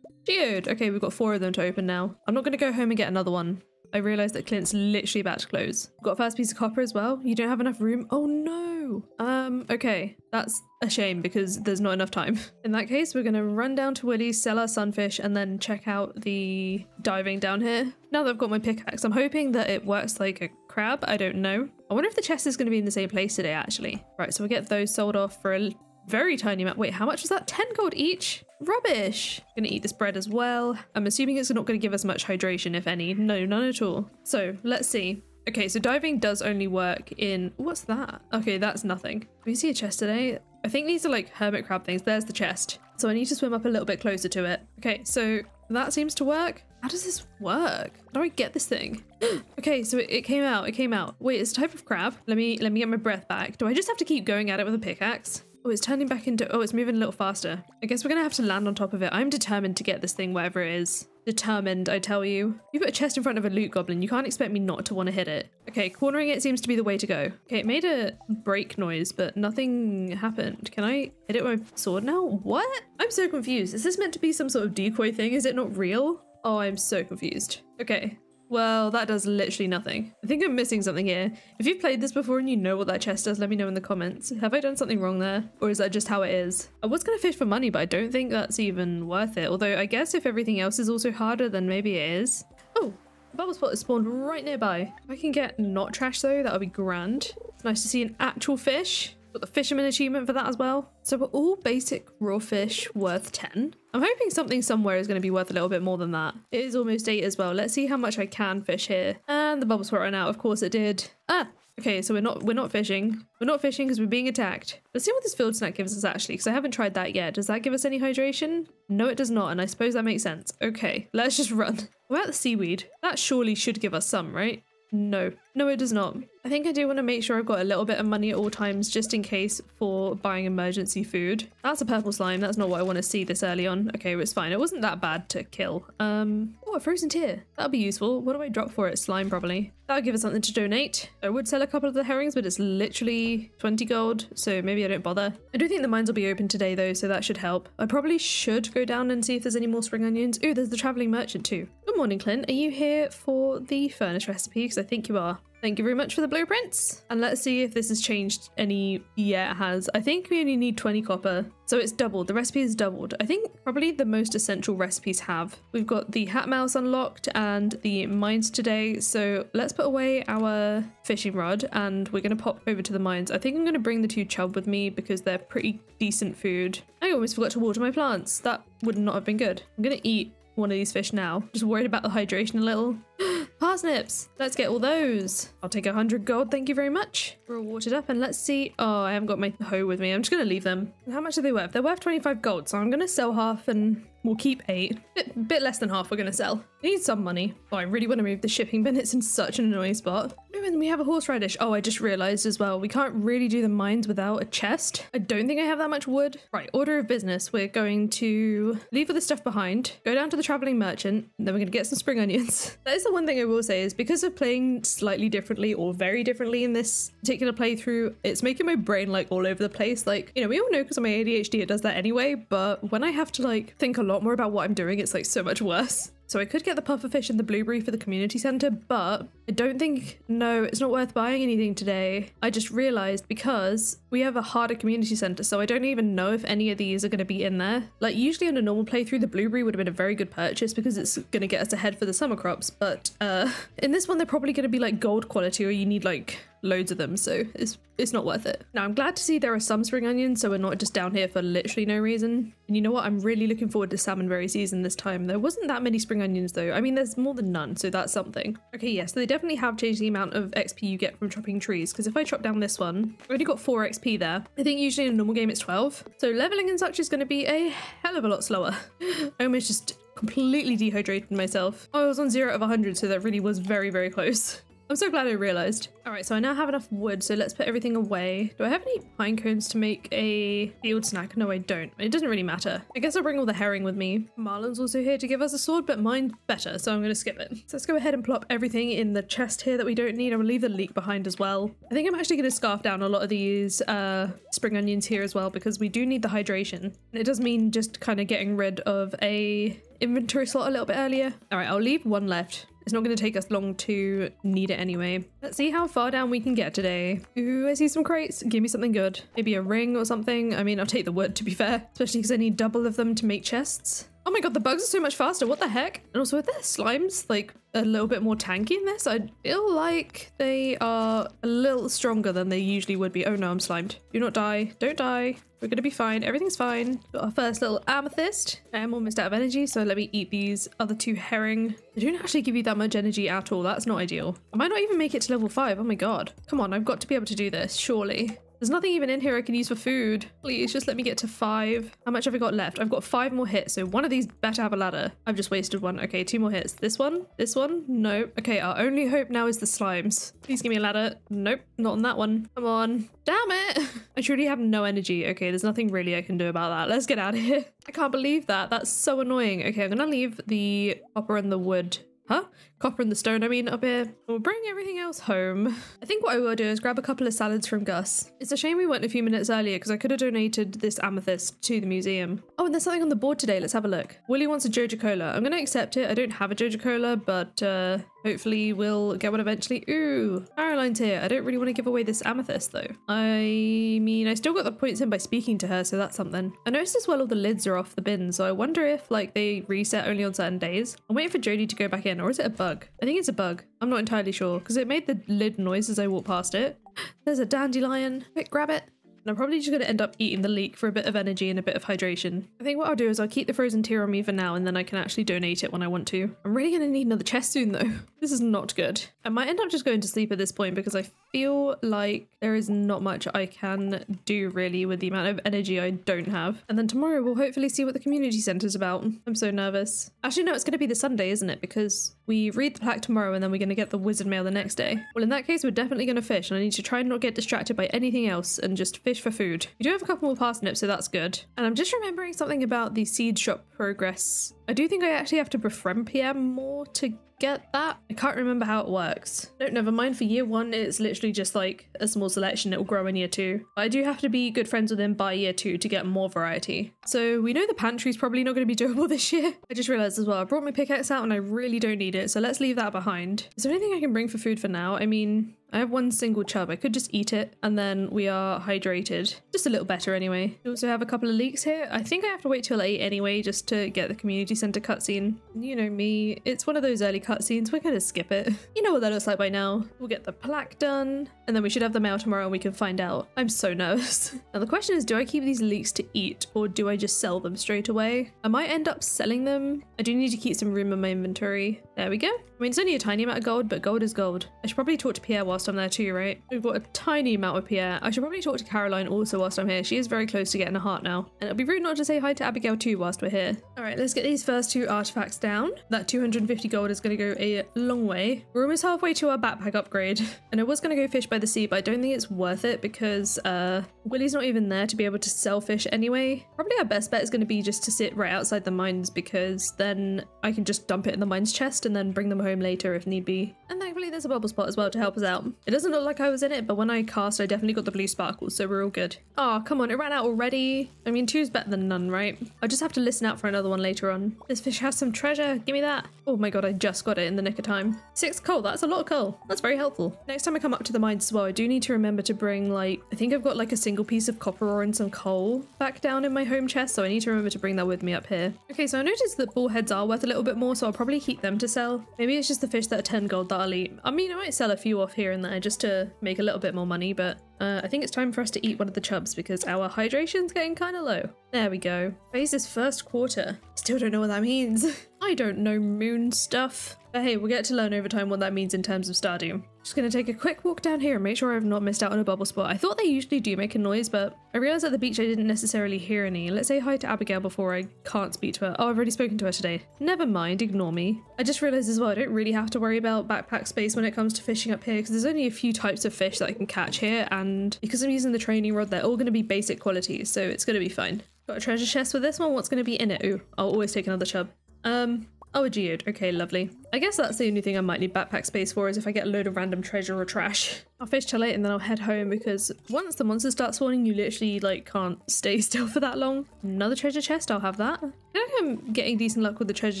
A: Geode. Okay, we've got four of them to open now. I'm not to go home and get another one. I realised that Clint's literally about to close. Got a first piece of copper as well. You don't have enough room? Oh no. Um, okay. That's a shame because there's not enough time. In that case, we're going to run down to Willy's, sell our sunfish, and then check out the diving down here. Now that I've got my pickaxe, I'm hoping that it works like a crab. I don't know. I wonder if the chest is going to be in the same place today, actually. Right, so we'll get those sold off for a very tiny amount. Wait, how much was that? 10 gold each? Rubbish. Gonna eat this bread as well. I'm assuming it's not to give us much hydration, if any. No, none at all. So let's see. Okay, so diving does only work in... What's that? Okay, that's nothing. We see a chest today? I think these are like hermit crab things. There's the chest. So I need to swim up a little bit closer to it. Okay, so that seems to work. How does this work? How do I get this thing? okay, so it, it, came out. It came out. Wait, it's a type of crab. Let me let me get my breath back. Do I just have to keep going at it with a pickaxe? Oh, it's turning back into... Oh, it's moving a little faster. I guess we're going to have to land on top of it. I'm determined to get this thing wherever it is. Determined, I tell you. You put a chest in front of a loot goblin. You can't expect me not to want to hit it. Okay, cornering it seems to be the way to go. Okay, it made a break noise, but nothing happened. Can I hit it with my sword now? What? I'm so confused. Is this meant to be some sort of decoy thing? Is it not real? Oh, I'm so confused. Okay, well, that does literally nothing. I think I'm missing something here. If you've played this before and you know what that chest does, let me know in the comments. Have I done something wrong there? Or is that just how it is? I was to fish for money, but I don't think that's even worth it. Although I guess if everything else is also harder, then maybe it is. Oh, bubble spot is spawned right nearby. If I can get not trash though, that would be grand. It's nice to see an actual fish. Got the fisherman achievement for that as well. So we're all basic raw fish worth 10. I'm hoping something somewhere is going to be worth a little bit more than that. It is almost 8 as well. Let's see how much I can fish here. And the bubbles spot ran out. Of course it did. Ah, Okay, so we're not we're not fishing. We're not fishing because we're being attacked. Let's see what this field snack gives us actually, because I haven't tried that yet. Does that give us any hydration? No, it does not, and I suppose that makes sense. Okay, let's just run. What about the seaweed? That surely should give us some, right? No. No, it does not. I think I do want to make sure I've got a little bit of money at all times just in case for buying emergency food. That's a purple slime. That's not what I want to see this early on. Okay, it's fine. It wasn't that bad to kill. Um, oh, a frozen tear. That'll be useful. What do I drop for it? Slime, probably. That'll give us something to donate. I would sell a couple of the herrings, but it's literally 20 gold, so maybe I don't bother. I do think the mines will be open today, though, so that should help. I probably should go down and see if there's any more spring onions. Ooh, there's the traveling merchant, too. Good morning, Clint. Are you here for the furnace recipe? Because I think you are. Thank you very much for the blueprints. And let's see if this has changed any. Yeah, it has. I think we only need 20 copper. So it's doubled. The recipe is doubled. I think probably the most essential recipes have. We've got the hat mouse unlocked and the mines today. So let's put away our fishing rod and we're going to pop over to the mines. I think I'm going to bring the two chub with me because they're pretty decent food. I almost forgot to water my plants. That would not have been good. I'm going to eat one of these fish now. Just worried about the hydration a little. Parsnips! Let's get all those. I'll take a hundred gold, thank you very much. We're all watered up and let's see. Oh, I haven't got my hoe with me. I'm just gonna leave them. How much are they worth? They're worth 25 gold, so I'm gonna sell half and We'll keep eight. Bit, bit less than half we're gonna sell. Need some money. Oh, I really want to move the shipping bin. It's in such an annoying spot. Oh, and we have a horseradish. Oh, I just realized as well, we can't really do the mines without a chest. I don't think I have that much wood. Right, order of business. We're going to leave all this stuff behind, go down to the traveling merchant, then we're gonna get some spring onions. that is one thing I will say is because of playing slightly differently or very differently in this particular playthrough, it's making my brain like all over the place. Like, you know, we all know because of my ADHD it does that anyway, but when I have to like think a lot more about what I'm doing, it's like so much worse. So I could get the pufferfish and the blueberry for the community centre, but I don't think, no, it's not worth buying anything today. I just realised because we have a harder community centre, so I don't even know if any of these are going to be in there. Like usually on a normal playthrough, the blueberry would have been a very good purchase because it's going to get us ahead for the summer crops. But uh, in this one, they're probably going to be like gold quality or you need like loads of them so it's it's not worth it. Now i'm glad to see there are some spring onions so we're not just down here for literally no reason. And you know what? I'm really looking forward to salmonberry season this time. There wasn't that many spring onions though. I mean there's more than none so that's something. Okay yes yeah, so they definitely have changed the amount of xp you get from chopping trees because if i chop down this one i've only got 4 xp there. I think usually in a normal game it's 12 so leveling and such is going to be a hell of a lot slower. I almost just completely dehydrated myself. I was on 0 out of 100 so that really was very very close. I'm so glad I realized. All right, so I now have enough wood, so let's put everything away. Do I have any pine cones to make a field snack? No, I don't. It doesn't really matter. I guess I'll bring all the herring with me. Marlon's also here to give us a sword, but mine's better, so I'm gonna skip it. So let's go ahead and plop everything in the chest here that we don't need. I'm gonna leave the leek behind as well. I think I'm actually gonna scarf down a lot of these uh, spring onions here as well because we do need the hydration. And it does mean just kind of getting rid of a inventory slot a little bit earlier. All right, I'll leave one left it's not going to take us long to need it anyway. Let's see how far down we can get today. Ooh, I see some crates. Give me something good. Maybe a ring or something. I mean, I'll take the wood to be fair, especially because I need double of them to make chests. Oh my god, the bugs are so much faster. What the heck? And also, are their slimes like a little bit more tanky in this? I feel like they are a little stronger than they usually would be. Oh no, I'm slimed. Do not die. Don't die. We're gonna be fine. Everything's fine. Got our first little amethyst. I am almost out of energy, so let me eat these other two herring. They don't actually give you that much energy at all. That's not ideal. I might not even make it to level five. Oh my god. Come on, I've got to be able to do this, surely. There's nothing even in here I can use for food. Please, just let me get to five. How much have I got left? I've got five more hits, so one of these better have a ladder. I've just wasted one. Okay, two more hits. This one? This one? No. Okay, our only hope now is the slimes. Please give me a ladder. Nope, not on that one. Come on. Damn it! I truly have no energy. Okay, there's nothing really I can do about that. Let's get out of here. I can't believe that. That's so annoying. Okay, I'm gonna leave the copper and the wood Huh? Copper and the stone, I mean, up here. We'll bring everything else home. I think what I will do is grab a couple of salads from Gus. It's a shame we went a few minutes earlier because I could have donated this amethyst to the museum. Oh, and there's something on the board today. Let's have a look. Willy wants a Joja Cola. I'm going to accept it. I don't have a Joja Cola, but uh, hopefully we'll get one eventually. Ooh, Caroline's here. I don't really want to give away this amethyst though. I mean, I still got the points in by speaking to her, so that's something. I noticed as well all the lids are off the bin, so I wonder if like they reset only on certain days. I'm waiting for Jodi to go back in, or is it a bug? I think it's a bug. I'm not entirely sure because it made the lid noise as I walked past it. There's a dandelion. Quick, grab it. And I'm probably just going to end up eating the leek for a bit of energy and a bit of hydration. I think what I'll do is I'll keep the frozen tear on me for now and then I can actually donate it when I want to. I'm really going to need another chest soon though. This is not good. I might end up just going to sleep at this point because I feel like there is not much I can do really with the amount of energy I don't have. And then tomorrow we'll hopefully see what the community centre's about. I'm so nervous. Actually, no, it's going to be the Sunday, isn't it? Because we read the plaque tomorrow and then we're going to get the wizard mail the next day. Well, in that case, we're definitely going to fish and I need to try and not get distracted by anything else and just fish for food. We do have a couple more parsnips, so that's good. And I'm just remembering something about the seed shop progress. I do think I actually have to befriend PM more to get that. I can't remember how it works. No, never mind. For year one, it's literally just like a small selection. It will grow in year two. But I do have to be good friends with him by year two to get more variety. So we know the pantry's probably not going to be doable this year. I just realized as well, I brought my pickaxe out and I really don't need it. So let's leave that behind. Is there anything I can bring for food for now? I mean, I have one single chub. I could just eat it and then we are hydrated. Just a little better anyway. We also have a couple of leeks here. I think I have to wait till 8 anyway just to get the community center cutscene. You know me, it's one of those early cutscenes. We're gonna skip it. You know what that looks like by now. We'll get the plaque done and then we should have the mail tomorrow and we can find out. I'm so nervous. now the question is, do I keep these leeks to eat or do I just sell them straight away? I might end up selling them. I do need to keep some room in my inventory. There we go. I mean, it's only a tiny amount of gold, but gold is gold. I should probably talk to Pierre whilst I'm there too, right? We've got a tiny amount of Pierre. I should probably talk to Caroline also whilst I'm here. She is very close to getting a heart now. And it'll be rude not to say hi to Abigail too whilst we're here. All right, let's get these first two artifacts down. That 250 gold is going to go a long way. We're almost halfway to our backpack upgrade. And I was going to go fish by the sea, but I don't think it's worth it because uh, Willy's not even there to be able to sell fish anyway. Probably our best bet is going to be just to sit right outside the mines because then I can just dump it in the mines chest and then bring them home later if need be. And thankfully there's a bubble spot as well to help us out. It doesn't look like I was in it, but when I cast, I definitely got the blue sparkles, so we're all good. Oh, come on, it ran out already. I mean, two's better than none, right? I just have to listen out for another one later on. This fish has some treasure. Give me that. Oh my god, I just got it in the nick of time. Six coal. That's a lot of coal. That's very helpful. Next time I come up to the mines as well, I do need to remember to bring like, I think I've got like a single piece of copper ore and some coal back down in my home chest, so I need to remember to bring that with me up here. Okay, so I noticed that bullheads are worth a little bit more, so I'll probably keep them to sell. Maybe it's just the fish that are 10 gold that I'll eat. I mean, I might sell a few off here and there just to make a little bit more money, but uh, I think it's time for us to eat one of the chubs because our hydration's getting kind of low. There we go. Phase's first quarter. Still don't know what that means. I don't know moon stuff. But hey, we'll get to learn over time what that means in terms of Stardew. Just gonna take a quick walk down here and make sure I've not missed out on a bubble spot. I thought they usually do make a noise, but I realized at the beach I didn't necessarily hear any. Let's say hi to Abigail before I can't speak to her. Oh, I've already spoken to her today. Never mind, ignore me. I just realized as well, I don't really have to worry about backpack space when it comes to fishing up here because there's only a few types of fish that I can catch here and because I'm using the training rod, they're all gonna be basic quality, so it's gonna be fine. Got a treasure chest with this one. What's gonna be in it? Ooh, I'll always take another chub. Um, Oh, a geode. Okay, lovely. I guess that's the only thing I might need backpack space for is if I get a load of random treasure or trash. I'll fish till late and then I'll head home because once the monsters start spawning, you literally like can't stay still for that long. Another treasure chest, I'll have that. I I'm getting decent luck with the treasure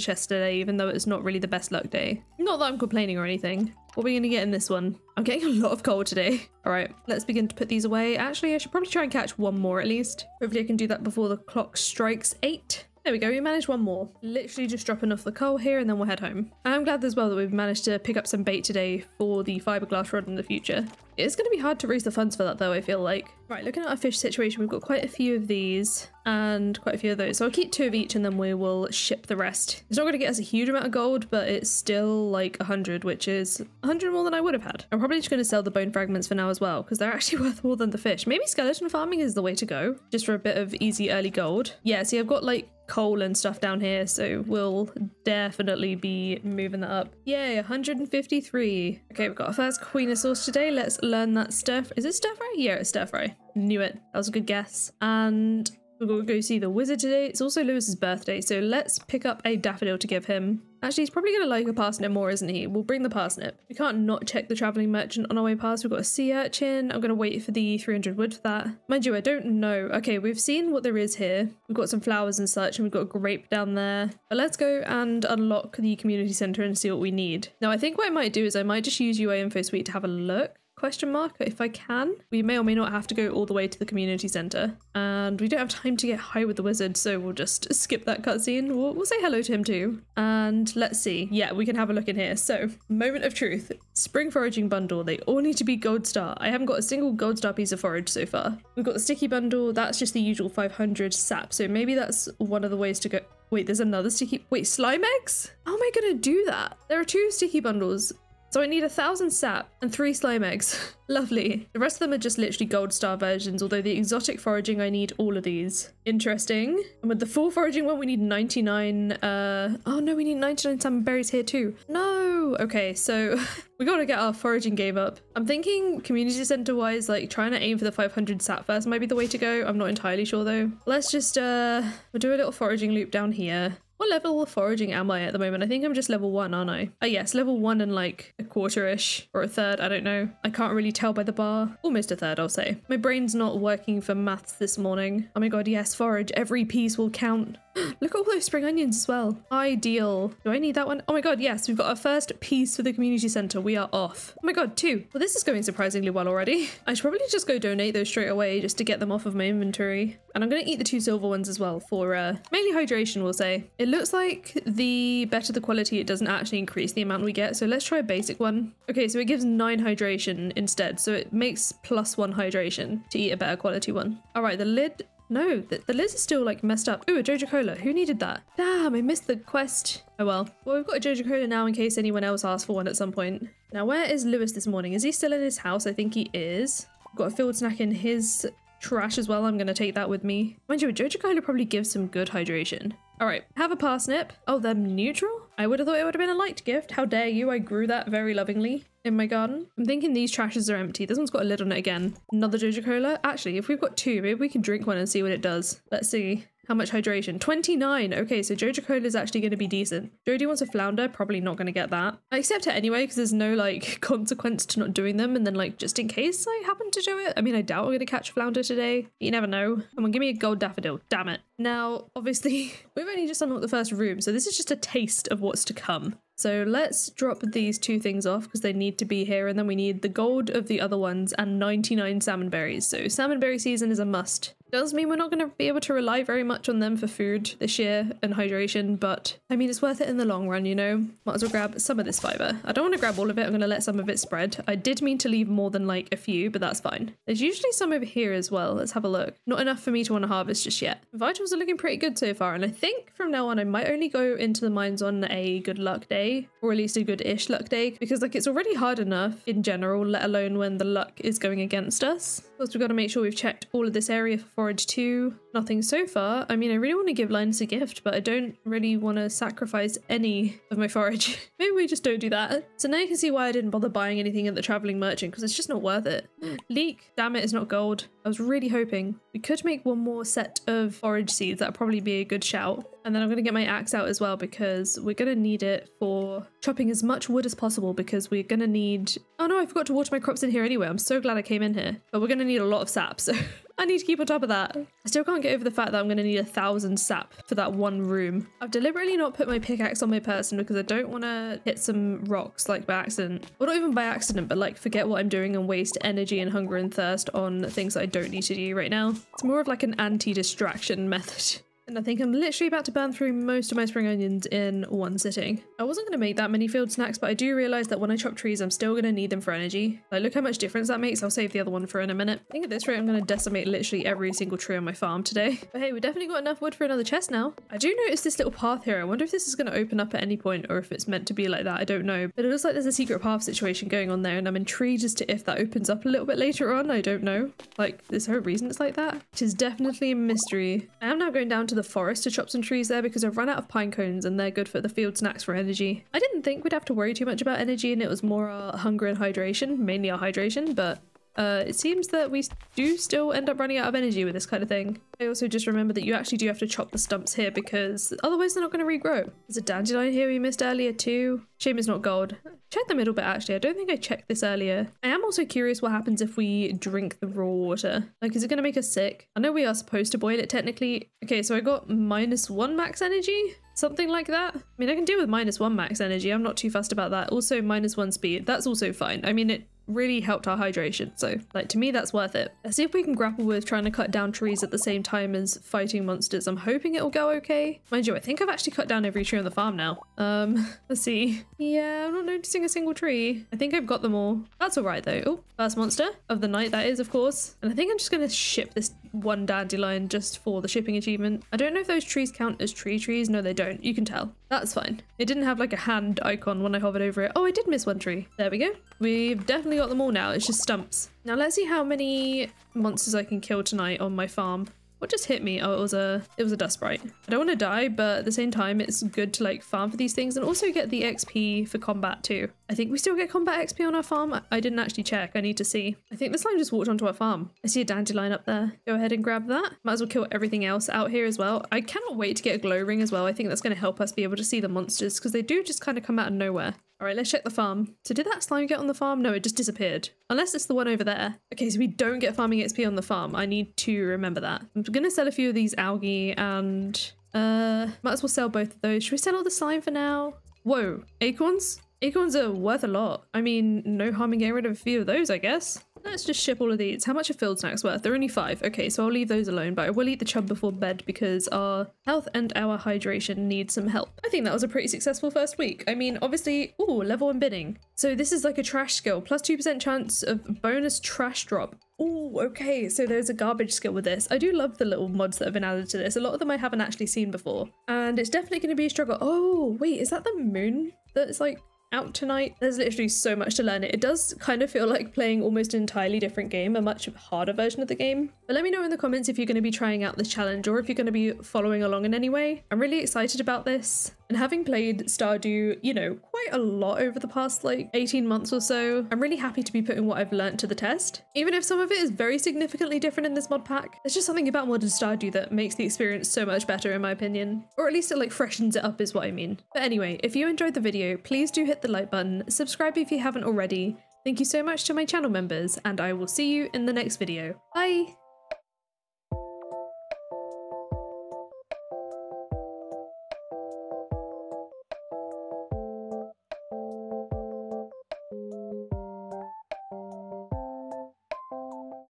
A: chest today, even though it's not really the best luck day. Not that I'm complaining or anything. What are we going to get in this one? I'm getting a lot of coal today. All right, let's begin to put these away. Actually, I should probably try and catch one more at least. Hopefully I can do that before the clock strikes eight. There we go, we managed one more. Literally just dropping off the coal here and then we'll head home. I'm glad as well that we've managed to pick up some bait today for the fiberglass rod in the future. It's going to be hard to raise the funds for that though, I feel like. Right, looking at our fish situation, we've got quite a few of these and quite a few of those. So I'll keep two of each and then we will ship the rest. It's not going to get us a huge amount of gold, but it's still like 100, which is 100 more than I would have had. I'm probably just going to sell the bone fragments for now as well, because they're actually worth more than the fish. Maybe skeleton farming is the way to go, just for a bit of easy early gold. Yeah, see, I've got like coal and stuff down here, so we'll definitely be moving that up. Yay, 153. Okay, we've got our first queen of sauce today. Let's learn that stir Is it stir fry? Yeah, it's stir fry. Knew it. That was a good guess. And we're going to go see the wizard today. It's also Lewis's birthday, so let's pick up a daffodil to give him. Actually, he's probably going to like a parsnip more, isn't he? We'll bring the parsnip. We can't not check the travelling merchant on our way past. We've got a sea urchin. I'm going to wait for the 300 wood for that. Mind you, I don't know. Okay, we've seen what there is here. We've got some flowers and such, and we've got a grape down there. But let's go and unlock the community centre and see what we need. Now, I think what I might do is I might just use UI Info Suite to have a look question mark if I can. We may or may not have to go all the way to the community centre. And we don't have time to get high with the wizard, so we'll just skip that cutscene. We'll, we'll say hello to him too. And let's see. Yeah, we can have a look in here. So, moment of truth. Spring foraging bundle. They all need to be gold star. I haven't got a single gold star piece of forage so far. We've got the sticky bundle. That's just the usual 500 sap. So maybe that's one of the ways to go. Wait, there's another sticky. Wait, slime eggs? How am I gonna do that? There are two sticky bundles. So I need a thousand sap and three slime eggs. Lovely. The rest of them are just literally gold star versions, although the exotic foraging, I need all of these. Interesting. And with the full foraging one, we need 99, uh, oh no, we need 99 salmon berries here too. No. Okay, so we gotta get our foraging game up. I'm thinking community center wise, like trying to aim for the 500 sap first might be the way to go. I'm not entirely sure though. Let's just, uh, we'll do a little foraging loop down here. What level of foraging am I at the moment? I think I'm just level one, aren't I? Oh yes, level one and like a quarter-ish or a third, I don't know. I can't really tell by the bar. Almost a third, I'll say. My brain's not working for maths this morning. Oh my god, yes, forage. Every piece will count. Look at all those spring onions as well. Ideal. Do I need that one? Oh my god, yes, we've got our first piece for the community center. We are off. Oh my god, two. Well, this is going surprisingly well already. I should probably just go donate those straight away just to get them off of my inventory. And I'm going to eat the two silver ones as well for uh, mainly hydration, we'll say. It looks like the better the quality, it doesn't actually increase the amount we get. So let's try a basic one. Okay, so it gives nine hydration instead. So it makes plus one hydration to eat a better quality one. All right, the lid No, the, the Liz is still like messed up. Ooh, a Joja Cola. Who needed that? Damn, I missed the quest. Oh well. Well, we've got a Joja Cola now in case anyone else asks for one at some point. Now, where is Lewis this morning? Is he still in his house? I think he is. Got a field snack in his trash as well. I'm going to take that with me. Mind you, a Joja Cola probably gives some good hydration. All right, have a parsnip. Oh, they're neutral? I would have thought it would have been a light gift. How dare you? I grew that very lovingly in my garden. I'm thinking these trashes are empty. This one's got a lid on it again. Another Joja Cola. Actually, if we've got two, maybe we can drink one and see what it does. Let's see. How much hydration? 29. Okay, so Joja Cola is actually going to be decent. Jodi wants a flounder. Probably not going to get that. I accept it anyway because there's no like consequence to not doing them. And then like just in case I happen to do it. I mean, I doubt we're going to catch a flounder today. You never know. Come on, give me a gold daffodil. Damn it. Now, obviously, we've only just unlocked the first room. So this is just a taste of what's to come. So let's drop these two things off because they need to be here and then we need the gold of the other ones and 99 salmon berries. So salmon berry season is a must. Does mean we're not going to be able to rely very much on them for food this year and hydration, but I mean, it's worth it in the long run, you know? Might as well grab some of this fiber. I don't want to grab all of it. I'm going to let some of it spread. I did mean to leave more than like a few, but that's fine. There's usually some over here as well. Let's have a look. Not enough for me to want to harvest just yet. Vitals are looking pretty good so far, and I think from now on I might only go into the mines on a good luck day, or at least a good-ish luck day, because like it's already hard enough in general, let alone when the luck is going against us. Of course, we've got to make sure we've checked all of this area for forage too. Nothing so far. I mean, I really want to give Linus a gift, but I don't really want to sacrifice any of my forage. Maybe we just don't do that. So now you can see why I didn't bother buying anything at the traveling merchant, because it's just not worth it. Leek, damn it, it's not gold. I was really hoping. We could make one more set of forage seeds. That'd probably be a good shout. And then I'm going to get my axe out as well because we're going to need it for chopping as much wood as possible because we're going to need... Oh no, I forgot to water my crops in here anyway. I'm so glad I came in here. But we're going to need a lot of sap, so I need to keep on top of that. I still can't get over the fact that I'm going to need a thousand sap for that one room. I've deliberately not put my pickaxe on my person because I don't want to hit some rocks like by accident. Well, not even by accident, but like forget what I'm doing and waste energy and hunger and thirst on things I don't need to do right now. It's more of like an anti-distraction method. And I think I'm literally about to burn through most of my spring onions in one sitting. I wasn't going to make that many field snacks, but I do realise that when I chop trees, I'm still going to need them for energy. Like, look how much difference that makes. I'll save the other one for in a minute. I think at this rate, I'm going to decimate literally every single tree on my farm today. But hey, we definitely got enough wood for another chest now. I do notice this little path here. I wonder if this is going to open up at any point or if it's meant to be like that. I don't know. But it looks like there's a secret path situation going on there, and I'm intrigued as to if that opens up a little bit later on. I don't know. Like, is there a reason it's like that? It is definitely a mystery. I am now going down to the forest to chop some trees there because I've run out of pine cones and they're good for the field snacks for energy. I didn't think we'd have to worry too much about energy and it was more our hunger and hydration, mainly our hydration, but uh, it seems that we do still end up running out of energy with this kind of thing. I also just remember that you actually do have to chop the stumps here because otherwise they're not going to regrow. There's a dandelion here we missed earlier too. Shame it's not gold. Check the middle bit actually. I don't think I checked this earlier. I am also curious what happens if we drink the raw water. Like, is it going to make us sick? I know we are supposed to boil it technically. Okay, so I got minus one max energy something like that. I mean, I can deal with minus one max energy. I'm not too fussed about that. Also, minus one speed. That's also fine. I mean, it really helped our hydration. So like to me, that's worth it. Let's see if we can grapple with trying to cut down trees at the same time as fighting monsters. I'm hoping it'll go okay. Mind you, I think I've actually cut down every tree on the farm now. Um, let's see. Yeah, I'm not noticing a single tree. I think I've got them all. That's all right though. Oh, first monster of the night, that is, of course. And I think I'm just going to ship this one dandelion just for the shipping achievement. I don't know if those trees count as tree trees. No, they don't. You can tell. That's fine. It didn't have like a hand icon when I hovered over it. Oh, I did miss one tree. There we go. We've definitely got them all now. It's just stumps. Now let's see how many monsters I can kill tonight on my farm. What just hit me? Oh, it was a it was a dust sprite. I don't want to die, but at the same time, it's good to like farm for these things and also get the XP for combat too. I think we still get combat XP on our farm. I didn't actually check. I need to see. I think the slime just walked onto our farm. I see a dandelion up there. Go ahead and grab that. Might as well kill everything else out here as well. I cannot wait to get a glow ring as well. I think that's going to help us be able to see the monsters because they do just kind of come out of nowhere. All right, let's check the farm. So did that slime get on the farm? No, it just disappeared. Unless it's the one over there. Okay, so we don't get farming XP on the farm. I need to remember that. I'm gonna sell a few of these algae and uh, might as well sell both of those. Should we sell all the slime for now? Whoa, acorns? Acorns are worth a lot. I mean, no harm in getting rid of a few of those, I guess. Let's just ship all of these. How much are field snacks worth? They're only five. Okay, so I'll leave those alone, but I will eat the chub before bed because our health and our hydration need some help. I think that was a pretty successful first week. I mean, obviously, ooh, level one binning. So this is like a trash skill, plus 2% chance of bonus trash drop. Oh, okay, so there's a garbage skill with this. I do love the little mods that have been added to this. A lot of them I haven't actually seen before. And it's definitely going to be a struggle. Oh, wait, is that the moon that's like out tonight. There's literally so much to learn. It does kind of feel like playing almost an entirely different game, a much harder version of the game. But let me know in the comments if you're going to be trying out this challenge or if you're going to be following along in any way. I'm really excited about this. And having played Stardew, you know, quite a lot over the past like 18 months or so, I'm really happy to be putting what I've learned to the test. Even if some of it is very significantly different in this mod pack, there's just something about modded Stardew that makes the experience so much better in my opinion. Or at least it like freshens it up is what I mean. But anyway, if you enjoyed the video, please do hit the like button, subscribe if you haven't already. Thank you so much to my channel members, and I will see you in the next video. Bye!